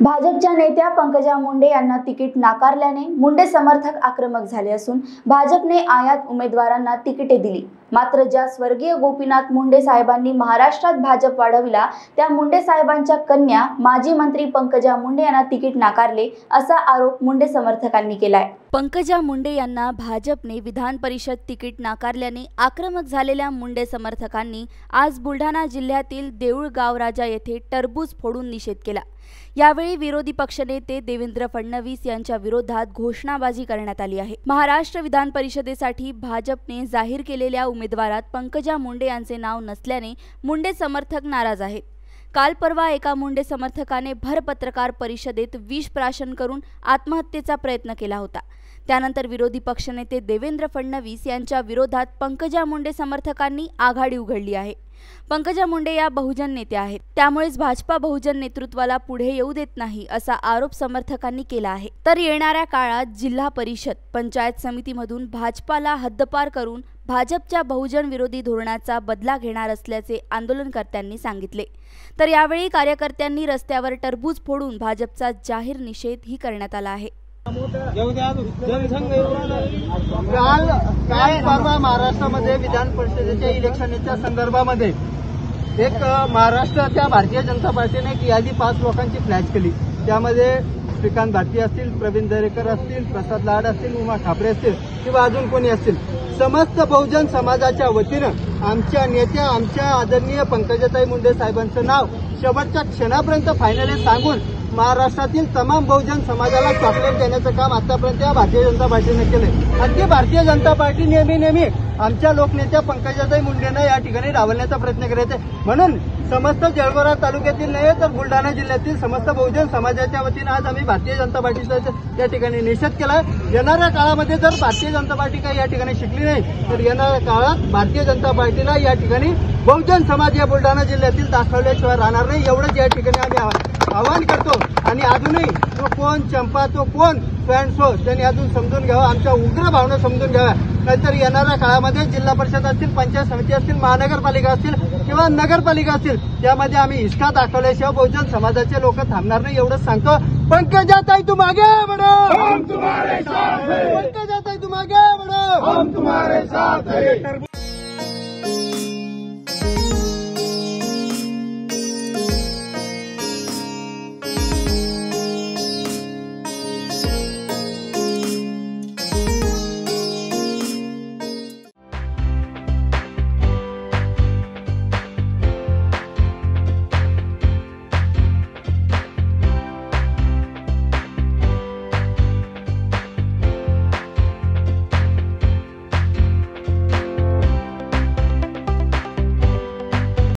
भाजपच्या नेत्या पंकजा मुंडे यांना तिकीट नाकारल्याने मुंडे समर्थक आक्रमक झाले असून भाजपने आयात उमेदवारांना तिकिटे दिली. मात्र ज्या स्वर्गीय गोपीनाथ मुंडे साहेबांनी महाराष्ट्रात भाजप वाढविला त्या मुंडे साहेबांच्या कन्या माजी मंत्री पंकजा मुंडे यांना तिकीट नाकारले असा आरोप मुंडे समर्थकांनी केलाय. पंकजा मुंडे यांना भाजपने विधान परिषद तिकीट नाकारल्याने आक्रमक झालेल्या मुंडे समर्थकांनी आज बुलढाणा जिल्ह्यातील देऊळगाव राजा येथे टरबूज फोडून निषेध केला. यावेळी विरोधी पक्षनेते देवेंद्र फडणवीस यांच्या विरोधात घोषणाबाजी करण्यात आली आहे. महाराष्ट्र विधान परिषदेसाठी भाजपने जाहीर केलेल्या उमेदवारात पंकजा मुंडे यांचे नाव नसल्याने मुंडे समर्थक नाराज आहेत. काल परवा एका मुंडे समर्थकाने भर पत्रकार परिषदेत विष प्राशन करून आत्महत्येचा प्रयत्न केला होता. त्यानंतर विरोधी पक्षनेते देवेंद्र फडणवीस यांच्या विरोधात पंकजा मुंडे समर्थकांनी आघाडी उघडली आहे. पंकजा मुंडे या बहुजन नेत्या आहेत. त्यामुळेच भाजपा बहुजन नेतृत्वाला पुढे येऊ देत नाही असा आरोप समर्थकांनी केला आहे. तर येणाऱ्या काळात जिल्हा परिषद पंचायत समितीमधून भाजपाला हद्दपार करून भाजपच्या बहुजन विरोधी धोरणाचा बदला घेणार असल्याचे आंदोलनकर्त्यांनी सांगितले. तर यावेळी कार्यकर्त्यांनी रस्त्यावर टरबूज फोडून भाजपचा जाहीर निषेधही करण्यात आला आहे. काल काल परवा महाराष्ट्रामध्ये विधान परिषदेच्या इलेक्शनच्या संदर्भामध्ये एक महाराष्ट्राच्या भारतीय जनता पार्टीने एक यादी पाच लोकांची फ्लॅश केली. त्यामध्ये श्रीकांत भारती असतील प्रवीण दरेकर असतील प्रसाद लाड असतील उमा ठाकरे असतील किंवा अजून कोणी असतील. समस्त बहुजन समाजाच्या वतीनं आमच्या नेत्या आमच्या आदरणीय पंकजाताई मुंडे साहेबांचं नाव शेवटच्या क्षणापर्यंत फायनली सांगून महाराष्ट्रातील तमाम बहुजन समाजाला चॉकलेट देण्याचं काम आतापर्यंत या भारतीय जनता पार्टीने केलंय. आणि ती भारतीय जनता पार्टी नेहमी नेहमी आमच्या लोकनेत्या पंकजाताई मुंडेंना या ठिकाणी डावलण्याचा प्रयत्न करत आहे. म्हणून समस्त जळगोरा तालुक्यातील नाही तर बुलढाणा जिल्ह्यातील समस्त बहुजन समाजाच्या वतीनं आज आम्ही भारतीय जनता पार्टीचा या ठिकाणी निषेध केला येणाऱ्या काळामध्ये जर भारतीय जनता पार्टी काही या ठिकाणी शिकली नाही तर येणाऱ्या काळात भारतीय जनता पार्टीला या ठिकाणी बहुजन समाज या बुलढाणा जिल्ह्यातील दाखवल्याशिवाय राहणार नाही. एवढंच या ठिकाणी आम्ही आवा- आवाहन करतो. आणि अजूनही तो कोण चंपा तो कोण सो त्यांनी अजून समजून घ्यावं. आमच्या उग्र भावना समजून घ्याव्या. नाहीतर येणाऱ्या काळामध्ये जिल्हा परिषद असतील पंचायत समिती असतील महानगरपालिका असतील किंवा नगरपालिका असतील त्यामध्ये आम्ही हिसका दाखवल्याशिवाय बहुजन समाजाचे लोक थांबणार नाही एवढंच सांगतो. पंकजाताई तू मागे बडो. पंकजाताई तू मागे बडो.